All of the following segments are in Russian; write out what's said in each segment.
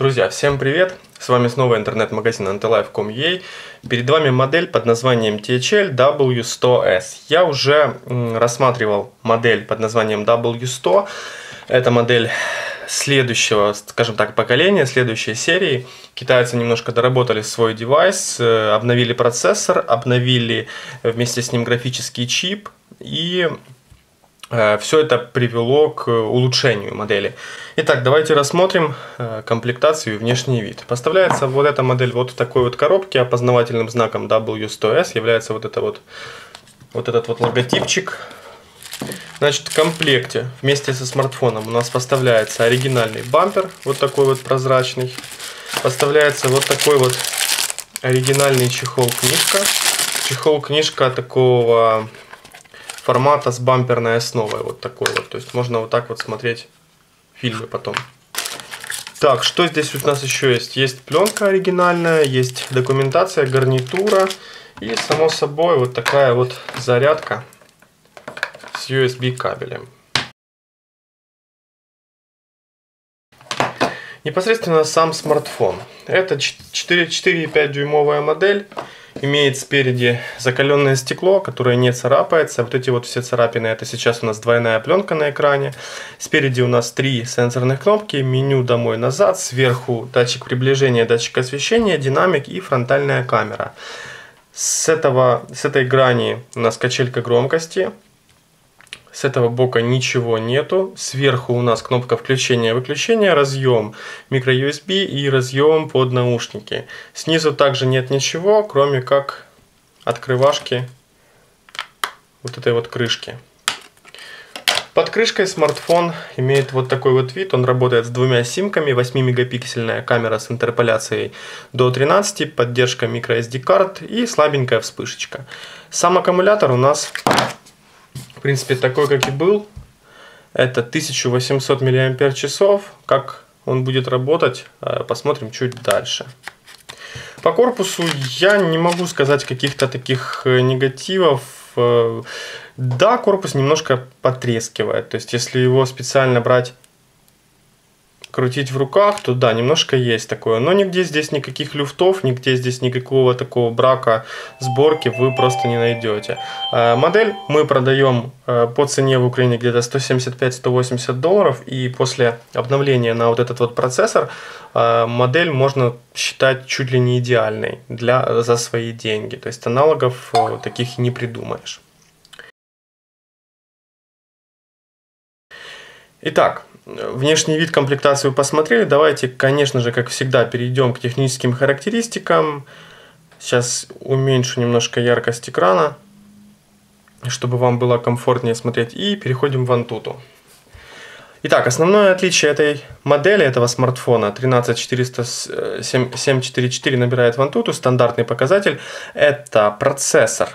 Друзья, всем привет! С вами снова интернет-магазин antilife.com.ua. Перед вами модель под названием THL W100S. Я уже рассматривал модель под названием W100. Это модель следующего, скажем так, поколения, следующей серии. Китайцы немножко доработали свой девайс, э, обновили процессор, обновили вместе с ним графический чип и Все это привело к улучшению модели. Итак, давайте рассмотрим э, комплектацию и внешний вид. Поставляется вот эта модель вот в такой вот коробке. Опознавательным знаком W100S является вот, это вот, вот этот вот логотипчик. Значит, в комплекте вместе со смартфоном у нас поставляется оригинальный бампер, вот такой вот прозрачный. Поставляется вот такой вот оригинальный чехол-книжка. Чехол-книжка такого формата с бамперной основой. Вот такой вот. То есть можно вот так вот смотреть фильмы потом. Так, что здесь у нас еще есть? Есть пленка оригинальная, есть документация, гарнитура и, само собой, вот такая вот зарядка с USB кабелем. Непосредственно сам смартфон. Это 4,5 дюймовая модель имеет спереди закаленное стекло, которое не царапается. Вот эти вот все царапины, это сейчас у нас двойная пленка на экране. Спереди у нас три сенсорных кнопки, меню домой-назад, сверху датчик приближения, датчик освещения, динамик и фронтальная камера. С, этого, с этой грани у нас качелька громкости, с этого бока ничего нету. Сверху у нас кнопка включения-выключения, разъем microUSB и разъем под наушники. Снизу также нет ничего, кроме как открывашки вот этой вот крышки. Под крышкой смартфон имеет вот такой вот вид. Он работает с двумя симками, 8-мегапиксельная камера с интерполяцией до 13, поддержка microSD карт и слабенькая вспышечка. Сам аккумулятор у нас в принципе, такой, как и был. Это 1800 мАч. Как он будет работать, э, посмотрим чуть дальше. По корпусу я не могу сказать каких-то таких э, негативов. Э, да, корпус немножко потрескивает. То есть, если его специально брать крутить в руках, то да, немножко есть такое. Но нигде здесь никаких люфтов, нигде здесь никакого такого брака сборки вы просто не найдете. А, модель мы продаем а, по цене в Украине где-то 175-180 долларов. И после обновления на вот этот вот процессор а, модель можно считать чуть ли не идеальной для, за свои деньги. То есть аналогов э, таких не придумаешь. Итак, Внешний вид комплектации вы посмотрели. Давайте, конечно же, как всегда, перейдем к техническим характеристикам. Сейчас уменьшу немножко яркость экрана, чтобы вам было комфортнее смотреть. И переходим в Antutu. Итак, основное отличие этой модели, этого смартфона 1340744 набирает в Antutu, стандартный показатель, это процессор.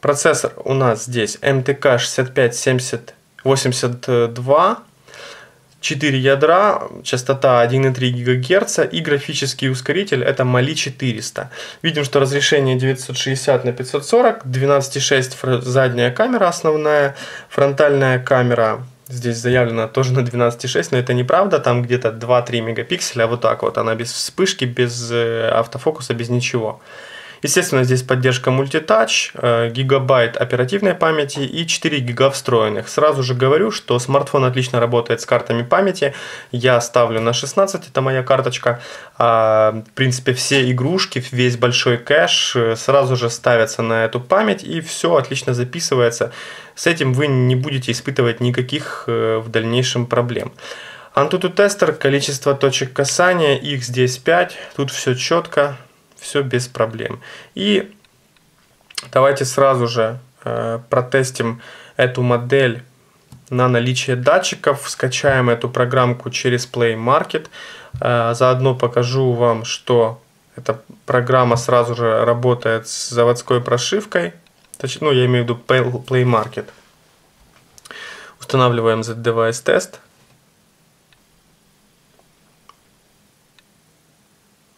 Процессор у нас здесь MTK 657082 4 ядра, частота 1,3 ГГц и графический ускоритель это Mali 400. Видим, что разрешение 960 на 540, 12,6 задняя камера основная, фронтальная камера здесь заявлена тоже на 12,6, но это неправда, там где-то 2-3 мегапикселя, вот так вот, она без вспышки, без э, автофокуса, без ничего. Естественно, здесь поддержка мультитач, э, гигабайт оперативной памяти и 4 гига встроенных. Сразу же говорю, что смартфон отлично работает с картами памяти. Я ставлю на 16, это моя карточка. А, в принципе, все игрушки, весь большой кэш э, сразу же ставятся на эту память и все отлично записывается. С этим вы не будете испытывать никаких э, в дальнейшем проблем. Antutu тестер, количество точек касания, их здесь 5, тут все четко, все без проблем. И давайте сразу же э, протестим эту модель на наличие датчиков. Скачаем эту программку через Play Market. Э, заодно покажу вам, что эта программа сразу же работает с заводской прошивкой. Ну, я имею в виду Play Market. Устанавливаем Z-Device Test.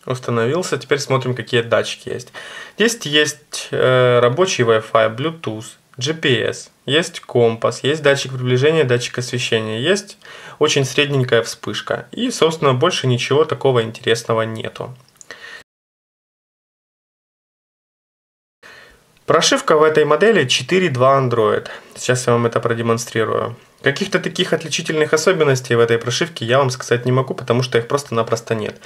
Установился. Теперь смотрим, какие датчики есть. Здесь есть э, рабочий Wi-Fi, Bluetooth, GPS, есть компас, есть датчик приближения, датчик освещения, есть очень средненькая вспышка. И, собственно, больше ничего такого интересного нету. Прошивка в этой модели 4.2 Android. Сейчас я вам это продемонстрирую. Каких-то таких отличительных особенностей в этой прошивке я вам сказать не могу, потому что их просто-напросто нет.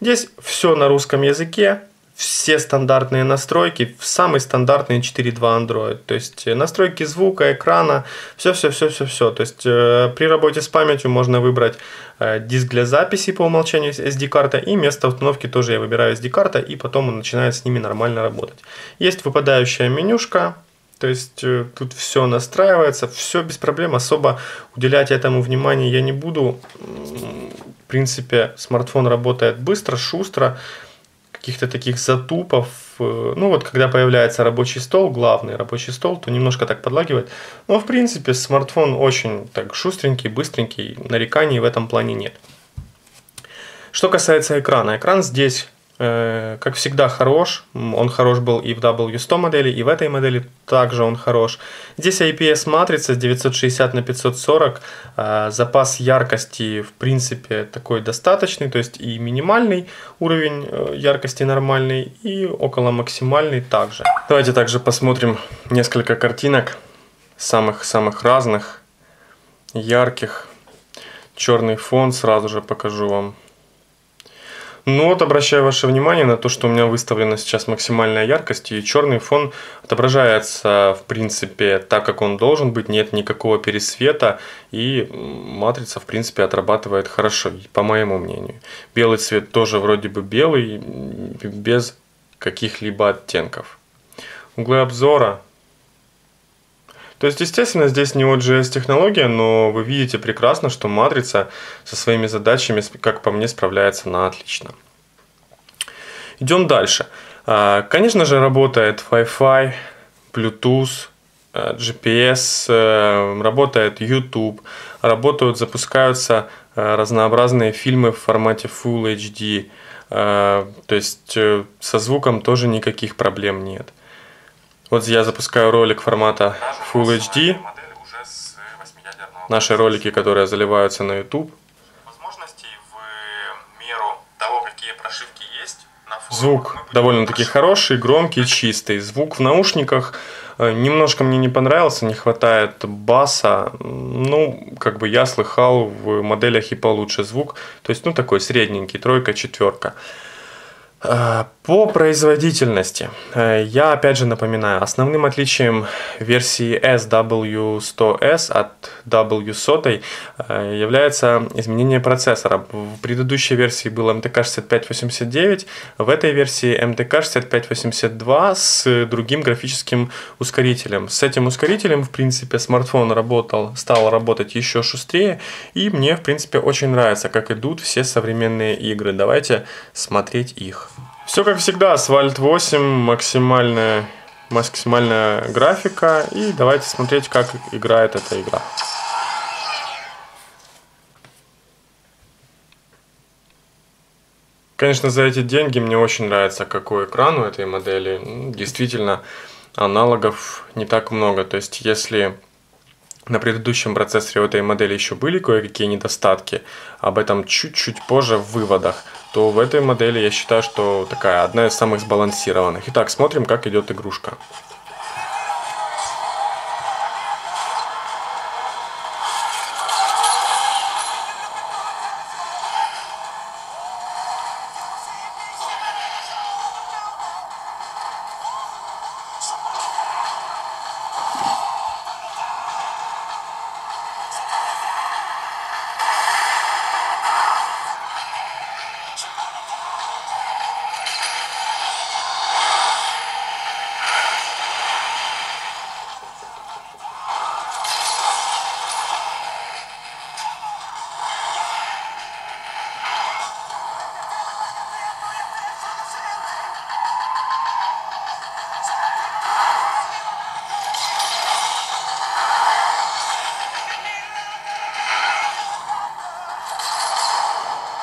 Здесь все на русском языке, все стандартные настройки, самый стандартный 4.2 Android. То есть э, настройки звука, экрана, все-все-все-все-все. То есть э, при работе с памятью можно выбрать э, диск для записи по умолчанию SD-карта и место установки тоже я выбираю SD-карта и потом он начинает с ними нормально работать. Есть выпадающая менюшка, то есть э, тут все настраивается, все без проблем, особо уделять этому внимания я не буду. В принципе, смартфон работает быстро, шустро каких-то таких затупов. Э, ну вот, когда появляется рабочий стол, главный рабочий стол, то немножко так подлагивает. Но, в принципе, смартфон очень так шустренький, быстренький, нареканий в этом плане нет. Что касается экрана. Экран здесь как всегда, хорош. Он хорош был и в W100 модели, и в этой модели также он хорош. Здесь IPS-матрица 960 на 540. Э, запас яркости, в принципе, такой достаточный, то есть и минимальный уровень э, яркости нормальный, и около максимальный также. Давайте также посмотрим несколько картинок, самых-самых разных, ярких. Черный фон сразу же покажу вам. Ну вот обращаю ваше внимание на то, что у меня выставлена сейчас максимальная яркость, и черный фон отображается, в принципе, так, как он должен быть, нет никакого пересвета, и матрица, в принципе, отрабатывает хорошо, по моему мнению. Белый цвет тоже вроде бы белый, без каких-либо оттенков. Углы обзора то есть, естественно, здесь не OGS технология, но вы видите прекрасно, что матрица со своими задачами, как по мне, справляется на отлично. Идем дальше. А, конечно же, работает Wi-Fi, Bluetooth, э, GPS, э, работает YouTube, работают, запускаются э, разнообразные фильмы в формате Full HD. То есть со звуком тоже никаких проблем нет. Вот я запускаю ролик формата Full HD. Наши ролики, которые заливаются на YouTube. Звук довольно-таки хороший, громкий, чистый. Звук в наушниках э, немножко мне не понравился, не хватает баса. Ну, как бы я слыхал в моделях и получше звук. То есть, ну, такой средненький, тройка, четверка. Э, по производительности, э, я опять же напоминаю, основным отличием версии SW100S от W100 э, является изменение процессора. В предыдущей версии был MTK6589, в этой версии MTK6582 с другим графическим ускорителем. С этим ускорителем, в принципе, смартфон работал, стал работать еще шустрее, и мне, в принципе, очень нравится, как идут все современные игры. Давайте смотреть их. Все как всегда, Asphalt 8, максимальная, максимальная графика. И давайте смотреть, как играет эта игра. Конечно, за эти деньги мне очень нравится, какой экран у этой модели. Действительно, аналогов не так много. То есть, если на предыдущем процессоре у этой модели еще были кое-какие недостатки, об этом чуть-чуть позже в выводах, то в этой модели я считаю, что такая одна из самых сбалансированных. Итак, смотрим, как идет игрушка.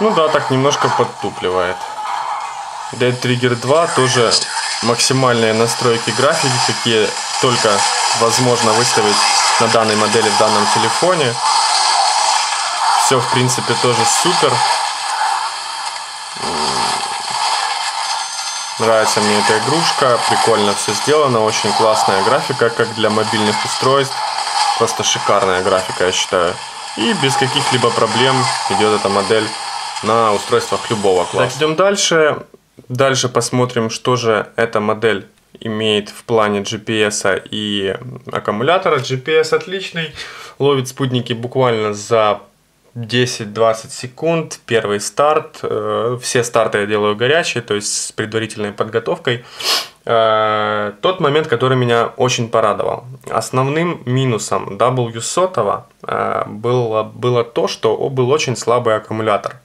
Ну да, так немножко подтупливает. Dead Trigger 2 тоже максимальные настройки графики, какие только возможно выставить на данной модели в данном телефоне. Все, в принципе, тоже супер. Нравится мне эта игрушка, прикольно все сделано, очень классная графика, как для мобильных устройств. Просто шикарная графика, я считаю. И без каких-либо проблем идет эта модель на устройствах любого класса. Так, идем дальше. Дальше посмотрим, что же эта модель имеет в плане GPS и аккумулятора. GPS отличный, ловит спутники буквально за 10-20 секунд, первый старт. Э, все старты я делаю горячие, то есть с предварительной подготовкой. Э, тот момент, который меня очень порадовал. Основным минусом W100 э, было, было то, что был очень слабый аккумулятор.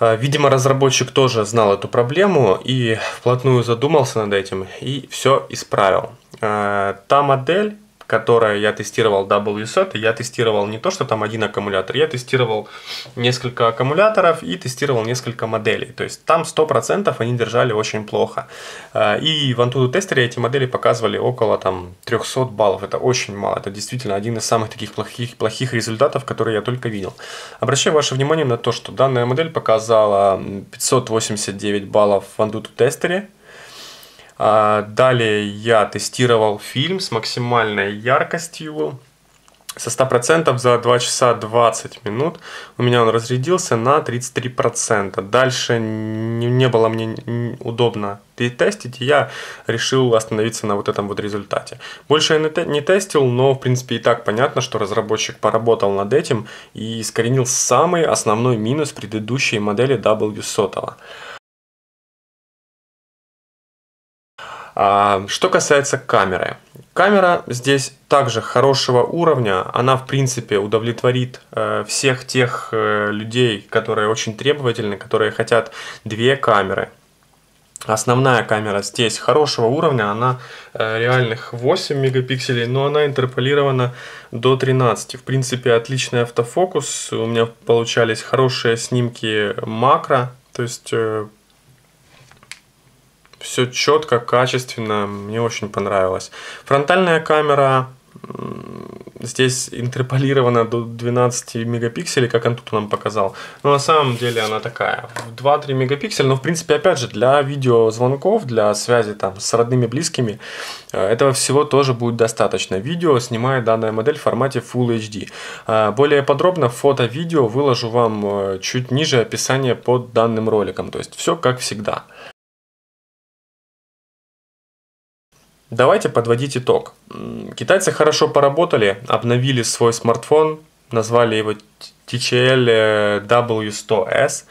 Видимо, разработчик тоже знал эту проблему и вплотную задумался над этим и все исправил. Та модель, которое я тестировал WSET, я тестировал не то, что там один аккумулятор, я тестировал несколько аккумуляторов и тестировал несколько моделей. То есть там 100% они держали очень плохо. Э, и в Antutu тестере эти модели показывали около там 300 баллов. Это очень мало. Это действительно один из самых таких плохих, плохих результатов, которые я только видел. Обращаю ваше внимание на то, что данная модель показала 589 баллов в Antutu тестере, далее я тестировал фильм с максимальной яркостью со 100% за 2 часа 20 минут у меня он разрядился на 33%. Дальше не, не было мне удобно тестить, и я решил остановиться на вот этом вот результате. Больше я не тестил, но в принципе и так понятно, что разработчик поработал над этим и искоренил самый основной минус предыдущей модели W100. Что касается камеры. Камера здесь также хорошего уровня. Она, в принципе, удовлетворит э, всех тех э, людей, которые очень требовательны, которые хотят две камеры. Основная камера здесь хорошего уровня, она э, реальных 8 мегапикселей, но она интерполирована до 13. В принципе, отличный автофокус, у меня получались хорошие снимки макро, то есть все четко, качественно, мне очень понравилось. Фронтальная камера здесь интерполирована до 12 мегапикселей, как он тут нам показал. Но на самом деле она такая, 2-3 мегапикселя. Но в принципе, опять же, для видеозвонков, для связи там с родными, близкими, э, этого всего тоже будет достаточно. Видео снимает данная модель в формате Full HD. Э, более подробно фото-видео выложу вам э, чуть ниже описание под данным роликом. То есть все как всегда. Давайте подводить итог. Китайцы хорошо поработали, обновили свой смартфон, назвали его TCL э, W100S,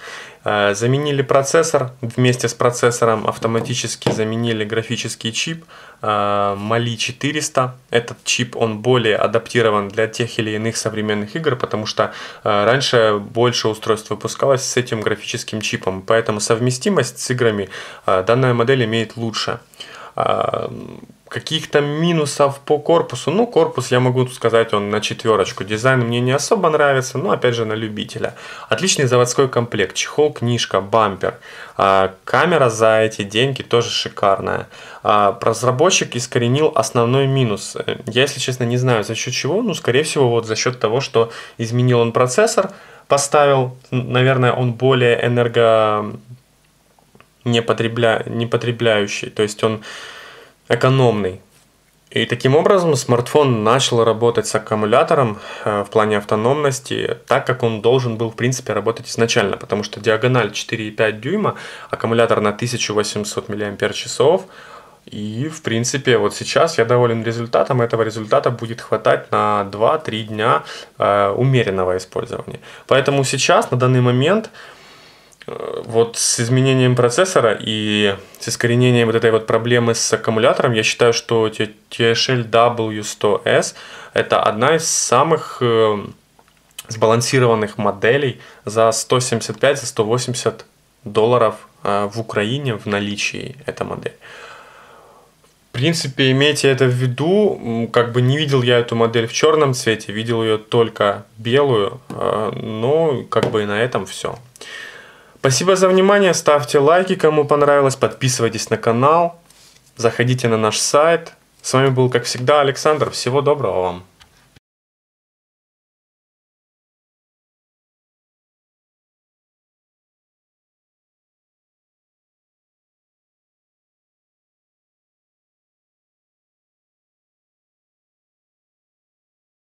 э, заменили процессор, вместе с процессором автоматически заменили графический чип э, Mali 400. Этот чип, он более адаптирован для тех или иных современных игр, потому что раньше больше устройств выпускалось с этим графическим чипом, поэтому совместимость с играми данная модель имеет лучше. А, каких-то минусов по корпусу. Ну, корпус, я могу сказать, он на четверочку. Дизайн мне не особо нравится, но опять же на любителя. Отличный заводской комплект. Чехол, книжка, бампер. А, камера за эти деньги тоже шикарная. А, разработчик искоренил основной минус. Я, если честно, не знаю за счет чего. Ну, скорее всего, вот за счет того, что изменил он процессор, поставил, наверное, он более энерго не, потребля... не потребляющий, то есть он экономный. И таким образом смартфон начал работать с аккумулятором э, в плане автономности, так как он должен был в принципе работать изначально, потому что диагональ 4,5 дюйма, аккумулятор на 1800 мАч, и в принципе вот сейчас я доволен результатом, этого результата будет хватать на 2-3 дня э, умеренного использования. Поэтому сейчас на данный момент вот с изменением процессора и с искоренением вот этой вот проблемы с аккумулятором, я считаю, что TSL W100S это одна из самых э, сбалансированных моделей за 175-180 долларов э, в Украине в наличии эта модель. В принципе, имейте это в виду, как бы не видел я эту модель в черном цвете, видел ее только белую, но как бы и на этом все. Спасибо за внимание, ставьте лайки, кому понравилось, подписывайтесь на канал, заходите на наш сайт, С вами был, как всегда, Александр. Всего доброго вам.